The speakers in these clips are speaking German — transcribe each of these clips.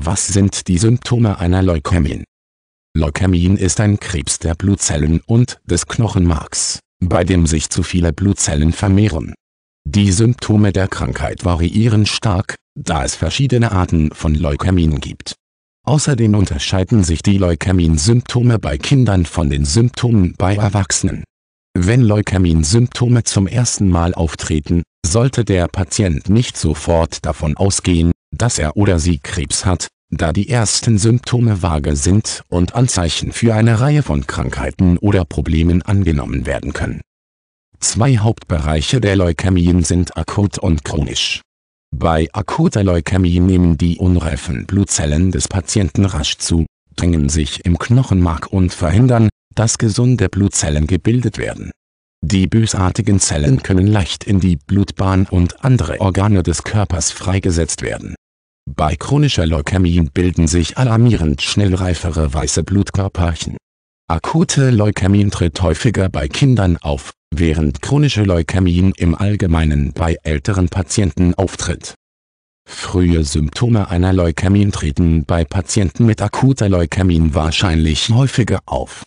Was sind die Symptome einer Leukämie? Leukämie ist ein Krebs der Blutzellen und des Knochenmarks, bei dem sich zu viele Blutzellen vermehren. Die Symptome der Krankheit variieren stark, da es verschiedene Arten von Leukämien gibt. Außerdem unterscheiden sich die Leukämien-Symptome bei Kindern von den Symptomen bei Erwachsenen. Wenn Leukämien-Symptome zum ersten Mal auftreten, sollte der Patient nicht sofort davon ausgehen, dass er oder sie Krebs hat, da die ersten Symptome vage sind und Anzeichen für eine Reihe von Krankheiten oder Problemen angenommen werden können. Zwei Hauptbereiche der Leukämien sind akut und chronisch. Bei akuter Leukämie nehmen die unreifen Blutzellen des Patienten rasch zu, drängen sich im Knochenmark und verhindern, dass gesunde Blutzellen gebildet werden. Die bösartigen Zellen können leicht in die Blutbahn und andere Organe des Körpers freigesetzt werden. Bei chronischer Leukämie bilden sich alarmierend schnell reifere weiße Blutkörperchen. Akute Leukämie tritt häufiger bei Kindern auf, während chronische Leukämien im Allgemeinen bei älteren Patienten auftritt. Frühe Symptome einer Leukämie treten bei Patienten mit akuter Leukämie wahrscheinlich häufiger auf.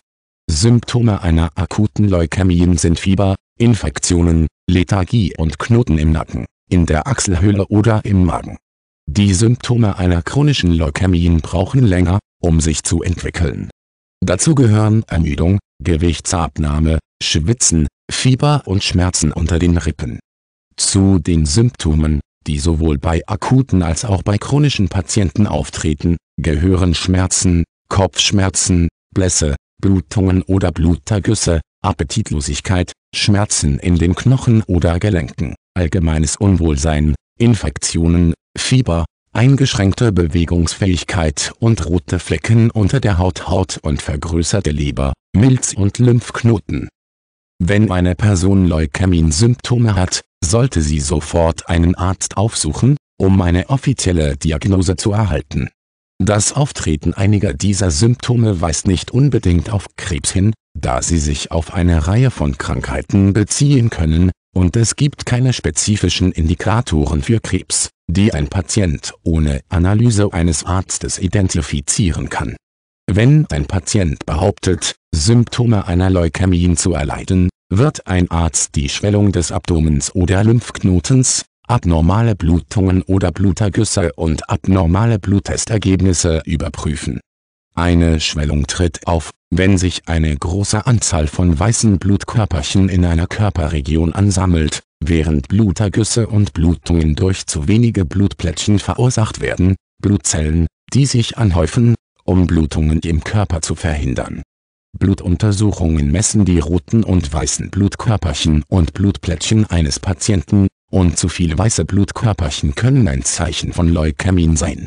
Symptome einer akuten Leukämie sind Fieber, Infektionen, Lethargie und Knoten im Nacken, in der Achselhöhle oder im Magen. Die Symptome einer chronischen Leukämie brauchen länger, um sich zu entwickeln. Dazu gehören Ermüdung, Gewichtsabnahme, Schwitzen, Fieber und Schmerzen unter den Rippen. Zu den Symptomen, die sowohl bei akuten als auch bei chronischen Patienten auftreten, gehören Schmerzen, Kopfschmerzen, Blässe, Blutungen oder Blutergüsse, Appetitlosigkeit, Schmerzen in den Knochen oder Gelenken, allgemeines Unwohlsein, Infektionen, Fieber, eingeschränkte Bewegungsfähigkeit und rote Flecken unter der Haut Haut und vergrößerte Leber, Milz und Lymphknoten. Wenn eine Person Leukämien-Symptome hat, sollte sie sofort einen Arzt aufsuchen, um eine offizielle Diagnose zu erhalten. Das Auftreten einiger dieser Symptome weist nicht unbedingt auf Krebs hin, da sie sich auf eine Reihe von Krankheiten beziehen können, und es gibt keine spezifischen Indikatoren für Krebs, die ein Patient ohne Analyse eines Arztes identifizieren kann. Wenn ein Patient behauptet, Symptome einer Leukämie zu erleiden, wird ein Arzt die Schwellung des Abdomens oder Lymphknotens, abnormale Blutungen oder Blutergüsse und abnormale Bluttestergebnisse überprüfen. Eine Schwellung tritt auf, wenn sich eine große Anzahl von weißen Blutkörperchen in einer Körperregion ansammelt, während Blutergüsse und Blutungen durch zu wenige Blutplättchen verursacht werden, Blutzellen, die sich anhäufen, um Blutungen im Körper zu verhindern. Blutuntersuchungen messen die roten und weißen Blutkörperchen und Blutplättchen eines Patienten, und zu viele weiße Blutkörperchen können ein Zeichen von Leukämie sein